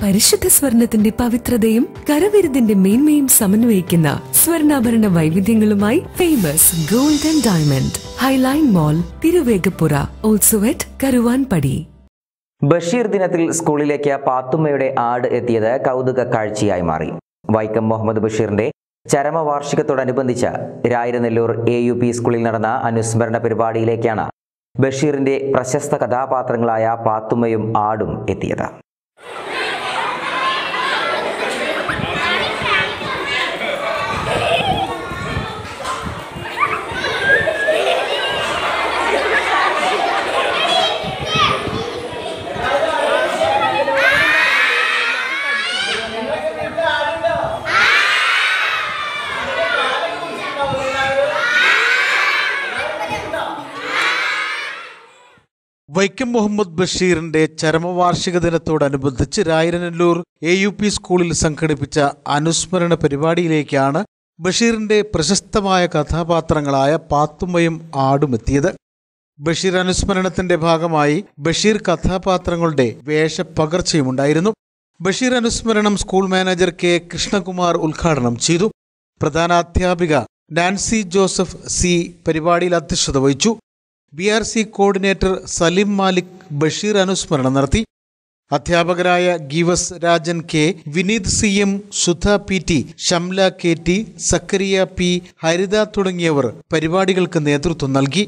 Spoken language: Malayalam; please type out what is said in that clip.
പരിശുദ്ധ സ്വർണത്തിന്റെ പവിത്രതയും കരവിരുതിന്റെ മേന്മയും സമന്വയിക്കുന്ന സ്വർണാഭരണ വൈവിധ്യങ്ങളുമായി famous golden diamond highline mall Thiruvegappura also Karuvan Karuvanpadi. Basheer ദിനത്തിൽ സ്കൂളിലേക്ക് പാത്തുമ്മയുടെ ആട് എത്തിയത് കൗതുക കാഴ്ചയായി മാറി. വൈക്കം മുഹമ്മദ് ബഷീറിന്റെ ചരമവാർഷികത്തോടനുബന്ധിച്ച് രായിരനെല്ലൂർ എ യു പി സ്കൂളിൽ നടന്ന അനുസ്മരണ പരിപാടിയിലേക്കാണ് ബഷീറിന്റെ പ്രശസ്ത കഥാപാത്രങ്ങളായ പാത്തുമ്മയും ആടും എത്തിയത്. വൈക്കം മുഹമ്മദ് ബഷീറിന്റെ ചരമവാർഷിക ദിനത്തോടനുബന്ധിച്ച് രായരനല്ലൂർ എ യു പി സ്കൂളിൽ സംഘടിപ്പിച്ച അനുസ്മരണ പരിപാടിയിലേക്കാണ് ബഷീറിന്റെ പ്രശസ്തമായ കഥാപാത്രങ്ങളായ പാത്തുമ്മയും ആടുമെത്തിയത് ബഷീർ അനുസ്മരണത്തിന്റെ ഭാഗമായി ബഷീർ കഥാപാത്രങ്ങളുടെ വേഷപ്പകർച്ചയുമുണ്ടായിരുന്നു. ബഷീർ അനുസ്മരണം സ്കൂൾ മാനേജർ കെ കൃഷ്ണകുമാർ ഉദ്ഘാടനം ചെയ്തു. പ്രധാനാധ്യാപിക നാൻസി ജോസഫ് സി പരിപാടിയിൽ അധ്യക്ഷത വഹിച്ചു. B R C coordinator Salim Malik Basheer അനുസ്മരണം നടത്തി. അധ്യാപകരായ Geevas Rajan K Vineeth C M Sudha P T Shamla K T Zakariya P Haritha തുടങ്ങിയവർ പരിപാടികൾക്ക് നേതൃത്വം നൽകി.